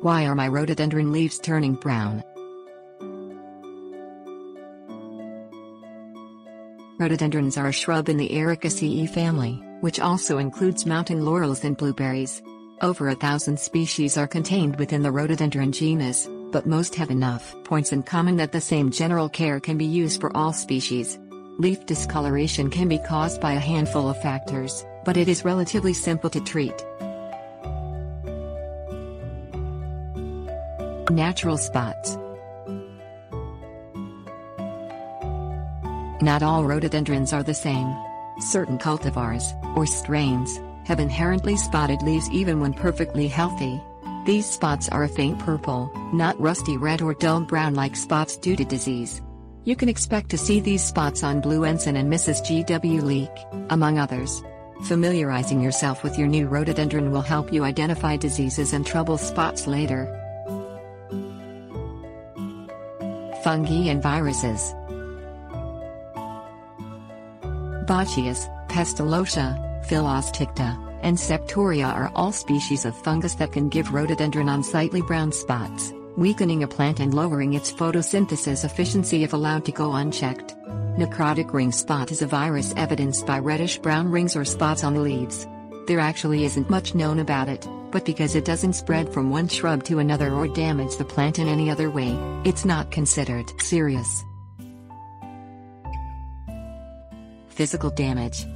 Why are my rhododendron leaves turning brown? Rhododendrons are a shrub in the Ericaceae family, which also includes mountain laurels and blueberries. Over a thousand species are contained within the rhododendron genus, but most have enough points in common that the same general care can be used for all species. Leaf discoloration can be caused by a handful of factors, but it is relatively simple to treat. Natural spots Not all rhododendrons are the same. Certain cultivars, or strains, have inherently spotted leaves even when perfectly healthy. These spots are a faint purple, not rusty red or dull brown like spots due to disease. You can expect to see these spots on Blue Ensign and Mrs. G.W. Leak, among others. Familiarizing yourself with your new rhododendron will help you identify diseases and trouble spots later. Fungi and viruses. Bacchius, Pestalotia, Phyllosticta, and Septoria are all species of fungus that can give rhododendron unsightly brown spots, weakening a plant and lowering its photosynthesis efficiency if allowed to go unchecked. Necrotic ring spot is a virus evidenced by reddish-brown rings or spots on the leaves. There actually isn't much known about it, but because it doesn't spread from one shrub to another or damage the plant in any other way, it's not considered serious. Physical damage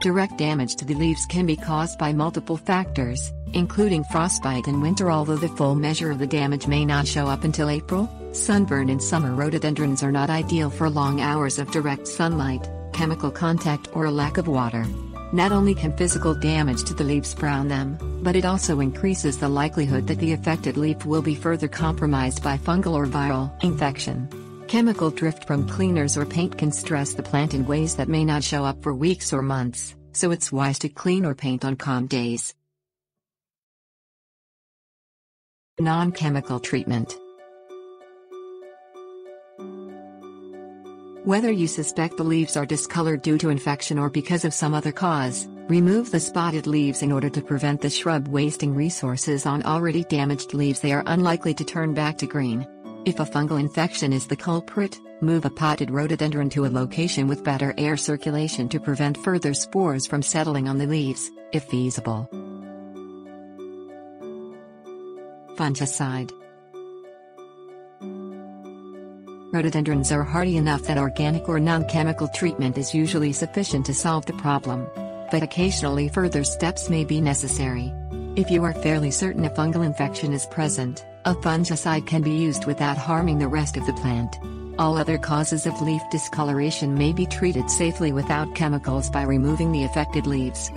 Direct damage to the leaves can be caused by multiple factors, including frostbite in winter although the full measure of the damage may not show up until April. Sunburn in summer rhododendrons are not ideal for long hours of direct sunlight, chemical contact or a lack of water. Not only can physical damage to the leaves brown them, but it also increases the likelihood that the affected leaf will be further compromised by fungal or viral infection. Chemical drift from cleaners or paint can stress the plant in ways that may not show up for weeks or months, so it's wise to clean or paint on calm days. Non-chemical treatment Whether you suspect the leaves are discolored due to infection or because of some other cause, remove the spotted leaves in order to prevent the shrub wasting resources on already damaged leaves they are unlikely to turn back to green. If a fungal infection is the culprit, move a potted rhododendron to a location with better air circulation to prevent further spores from settling on the leaves, if feasible. Fungicide Rhododendrons are hardy enough that organic or non-chemical treatment is usually sufficient to solve the problem. But occasionally further steps may be necessary. If you are fairly certain a fungal infection is present, a fungicide can be used without harming the rest of the plant. All other causes of leaf discoloration may be treated safely without chemicals by removing the affected leaves.